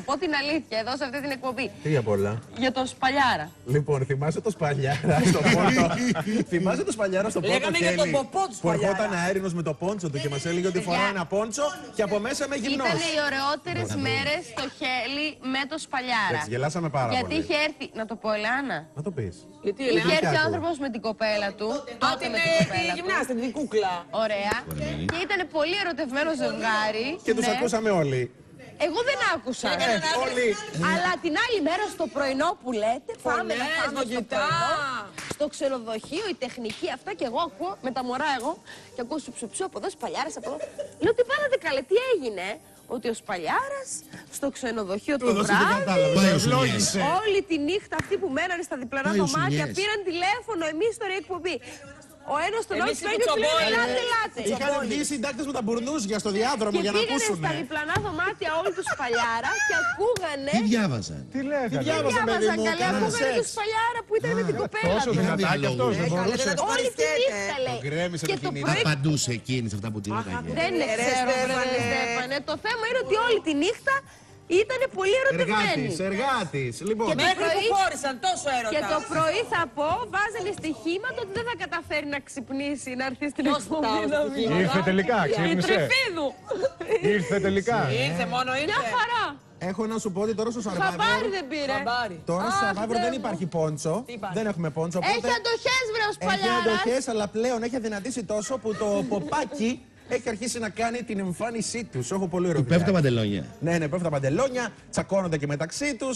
Θα πω την αλήθεια εδώ σε αυτή την εκπομπή. Τι απ' όλα. Για τον Σπαλιάρα. Λοιπόν, θυμάσαι το Σπαλιάρα στο πόρτο. θυμάσαι το Σπαλιάρα στο πόρτο Λέγαμε για χέλι τον ποπό του Που ερχόταν Σπαλιάρα. αέρινος με το πόντσο του και μας έλεγε ότι φοράει ένα πόντσο και από μέσα με γυμνός. Ήταν οι ωραιότερες μέρες στο χέλι με το Σπαλιάρα. Έτσι, γελάσαμε πάρα Γιατί πολύ. είχε έρθει. Να το πω, Ελάνα. Να το πεις. Γιατί Είχε Ελένα. έρθει ο άκου. άνθρωπος με την κοπέλα του. Α, Τότε την με την ε, τη κοπέλα του. γυμνάστη, την κούκλα. Ωραία. Και ήταν πολύ ερωτευμένος ζευγάρι. Και τους ναι. ακούσαμε όλοι. Εγώ δεν άκουσα. Έκαναν Ε, όλοι. Αλλά την άλλη μέρα στο πρωινό που λέτε, πάμε να Φωνές, πάμε στο βογγητά. πρωινό, στο ξενοδοχείο, η τεχνική αυτά και εγώ ακούω με τα μωρά εγώ και ακούω σου ψου από εδώ, σπαλιάρας από εδώ. Λέω τι πάνατε καλέ, τι έγινε; Ότι ο Σπαλιάρας στο ξενοδοχείο το βράδυ, Ευλόγησε. όλη τη νύχτα αυτοί που μένανε στα διπλανά Πάει ο δωμάτια Σουνιές. πήραν τηλέφωνο, εμείς τώρα η εκπομπή. Ο ένας τον άλλο Εμείς του οι έγινε και του λένε κουτσομπόλοι. ελάτε, ελάτε. Είχαν βγει οι συντάκτε με τα μπουρνούζια στο διάδρομο Και για να πήγανε ακούσουν. στα διπλανά δωμάτια όλοι τους Σπαλιάρα και ακούγανε Τι διάβαζαν; Τι Δεν λέγανε. Διάβαζα, παιδί διάβαζαν μου, καλά, κάνανε ακούγανε τους σεξ. Σπαλιάρα που ήταν με την κοπέλα Τόσο του. δυνατά και αυτός δεν Ε, μπορούσε. καλέ, δεν το Όλη τη παριστέτε. νύχτα λέει. γκρέμισε Και το το κινητό. πρωί Απαντούσε εκείνης σε αυτά που τη λέγανε. δεν Ε, ρε, ξέρω, Στέφανε. βρε Στέφανε. Το θέμα είναι ότι όλη τη νύχτα ήταν πολύ ερωτευμένοι. Εργάτης, εργάτης. Λοιπόν, Και Μέχρι που πρωί- χώρισαν τόσο Και το έρωτα. πρωί θα πω, βάζανε στοιχήματα ότι δεν θα καταφέρει να ξυπνήσει, να έρθει στην Πώς εκπομπή τα να στοιχήματα; βγει. Ήρθε τελικά, Η ξύπνησε. Τρεφίδου. Ήρθε τελικά. Ήρθε μόνο Μια ήρθε. χαρά. έχω να σου πω ότι τώρα στο Χαμπάρι Survivor. δεν πήρε. Χαμπάρι. Τώρα στο Αχ, Survivor Θεέ δεν μου. υπάρχει πόντσο. υπάρχει; Δεν έχουμε πόντσο. Έχει Οπότε αντοχές βρε ο έχει Σπαλιάρας. αντοχές, αλλά πλέον έχει αδυνατήσει τόσο που το ποπάκι έχει αρχίσει να κάνει την εμφάνισή τους. Έχω πολύ ωραίο. Του πέφτουν τα παντελόνια. Ναι, ναι, πέφτουν τα παντελόνια, τσακώνονται και μεταξύ τους.